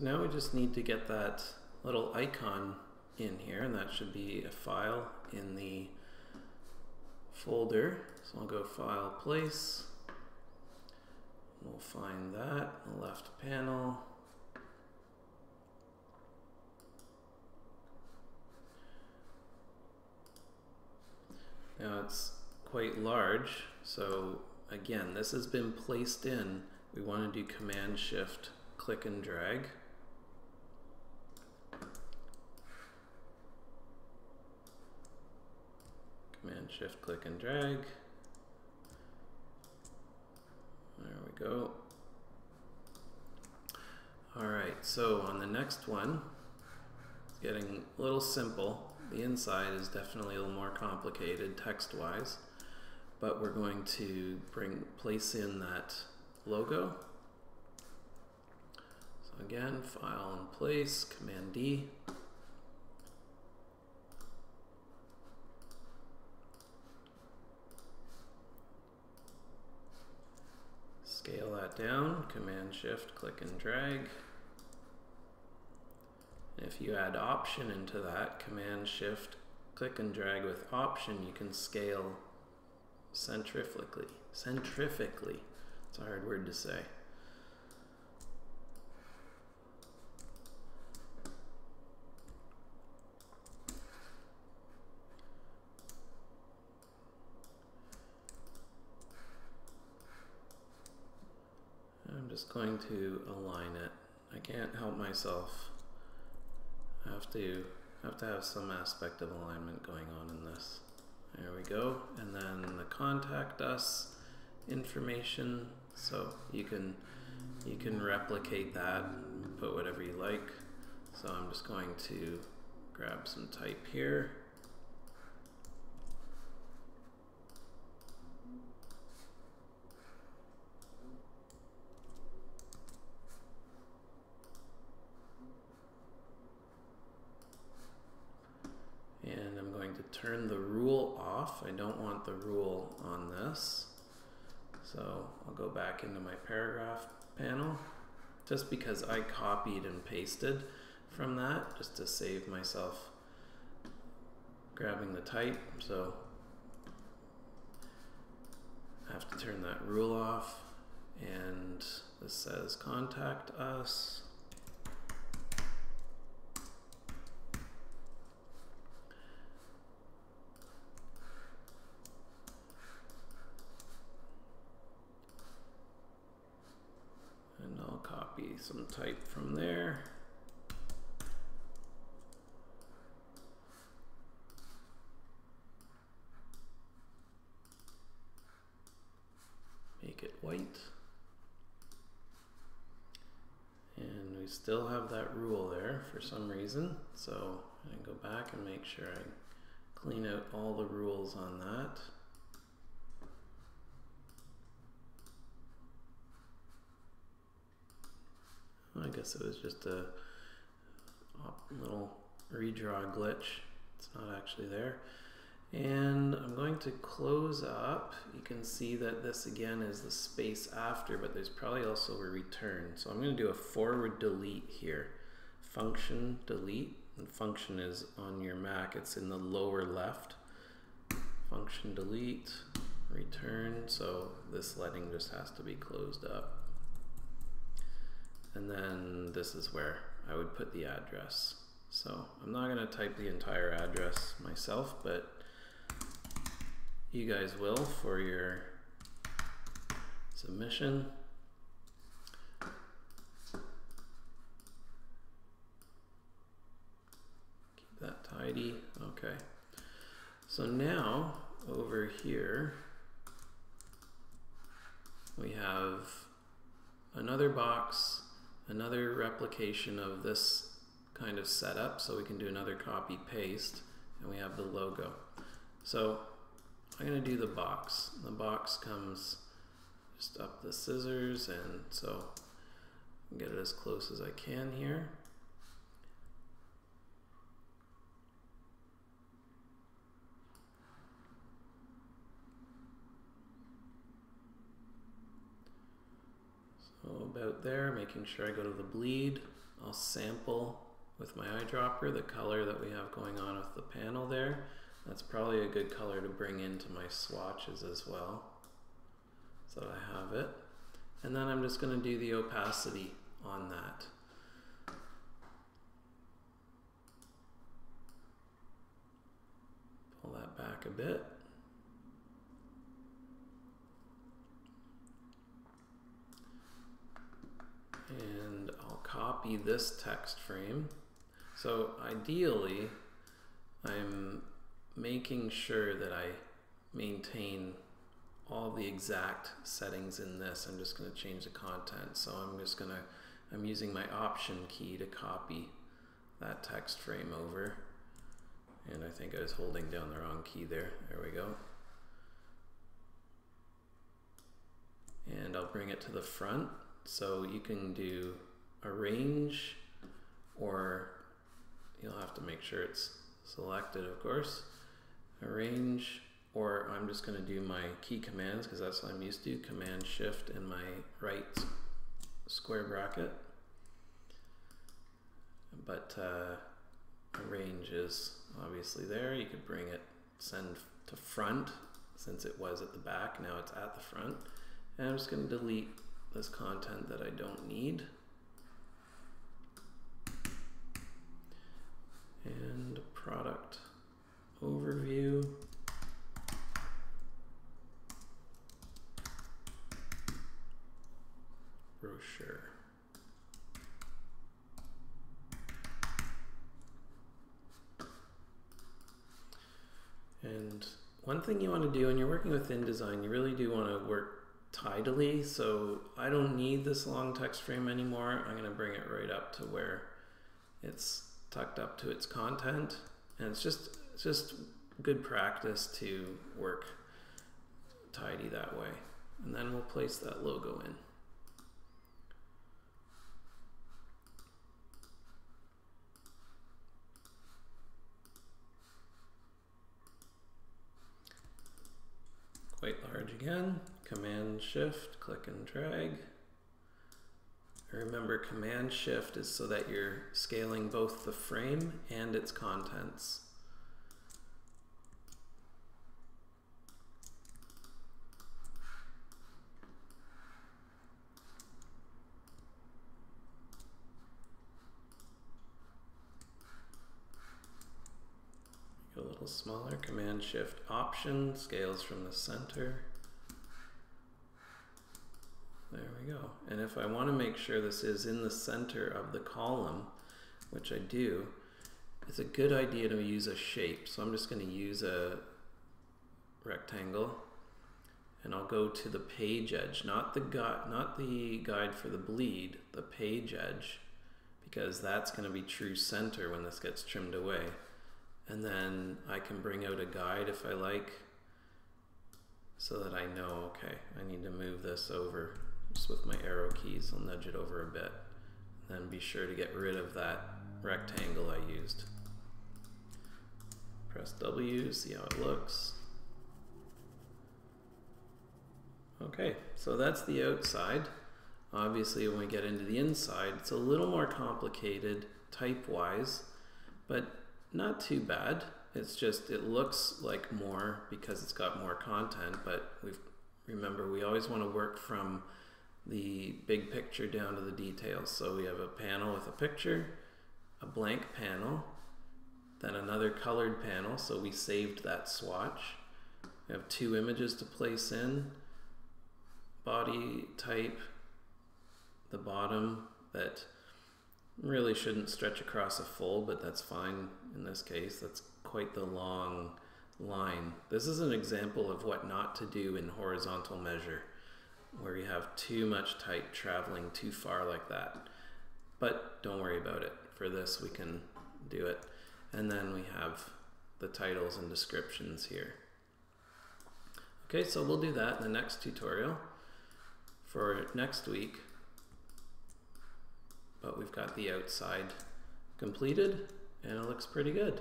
So now we just need to get that little icon in here and that should be a file in the folder. So I'll go File, Place. We'll find that, the left panel. Now it's quite large, so again, this has been placed in. We want to do Command Shift, click and drag. Command Shift, click and drag. There we go. All right, so on the next one, it's getting a little simple. The inside is definitely a little more complicated text-wise, but we're going to bring place in that logo. So again, File and Place, Command D. Scale that down, Command Shift, click and drag. If you add option into that, Command Shift, click and drag with option, you can scale centrifugally. Centrifugally. It's a hard word to say. I'm just going to align it. I can't help myself. I have to have to have some aspect of alignment going on in this. There we go. And then the contact us information. So you can you can replicate that, put whatever you like. So I'm just going to grab some type here. turn the rule off. I don't the rule on this. So I'll go back into my paragraph panel just because I copied and pasted from that just to save myself grabbing the type. So I have to turn that rule off and this says contact us. Some type from there. Make it white. And we still have that rule there for some reason. So I go back and make sure I clean out all the rules on that. I guess it was just a little redraw glitch. It's not actually there. And I'm going to close up. You can see that this again is the space after, but there's probably also a return. So I'm going to do a forward delete here. Function delete, and function is on your Mac, it's in the lower left. Function delete, return, so this letting just has to be closed up. And then this is where I would put the address. So I'm not going to type the entire address myself, but you guys will for your submission. Keep that tidy. Okay. So now over here we have another box another replication of this kind of setup so we can do another copy paste and we have the logo. So I'm going to do the box. The box comes just up the scissors and so get it as close as I can here about there, making sure I go to the bleed I'll sample with my eyedropper the color that we have going on with the panel there. That's probably a good color to bring into my swatches as well. So I have it. And then I'm just going to do the opacity on that. Pull that back a bit. And I'll copy this text frame. So ideally, I'm making sure that I maintain all the exact settings in this. I'm just going to change the content. So I'm just going to, I'm using my option key to copy that text frame over. And I think I was holding down the wrong key there. There we go. And I'll bring it to the front. So you can do arrange or you'll have to make sure it's selected of course. Arrange or I'm just going to do my key commands because that's what I'm used to. Command shift in my right square bracket. But uh, arrange is obviously there. You could bring it, send to front since it was at the back. Now it's at the front. And I'm just going to delete this content that I don't need. And product overview. Brochure. And one thing you want to do when you're working with InDesign, you really do want to work tidily. So I don't need this long text frame anymore. I'm going to bring it right up to where it's tucked up to its content. And it's just, it's just good practice to work tidy that way. And then we'll place that logo in. quite large again. Command Shift, click and drag. Remember Command Shift is so that you're scaling both the frame and its contents. a little smaller, Command Shift Option, scales from the center. There go. And if I want to make sure this is in the center of the column, which I do, it's a good idea to use a shape. So I'm just going to use a rectangle and I'll go to the page edge, not the not the guide for the bleed, the page edge, because that's going to be true center when this gets trimmed away and then I can bring out a guide if I like so that I know, okay, I need to move this over just with my arrow keys. I'll nudge it over a bit. Then be sure to get rid of that rectangle I used. Press W, see how it looks. Okay, so that's the outside. Obviously, when we get into the inside, it's a little more complicated type-wise, but not too bad. It's just it looks like more because it's got more content, but we've remember we always want to work from the big picture down to the details. So we have a panel with a picture, a blank panel, then another colored panel, so we saved that swatch. We have two images to place in, body type, the bottom that really shouldn't stretch across a full, but that's fine in this case. That's quite the long line. This is an example of what not to do in horizontal measure, where you have too much type traveling too far like that. But don't worry about it. For this, we can do it. And then we have the titles and descriptions here. Okay, so we'll do that in the next tutorial. For next week, but we've got the outside completed and it looks pretty good.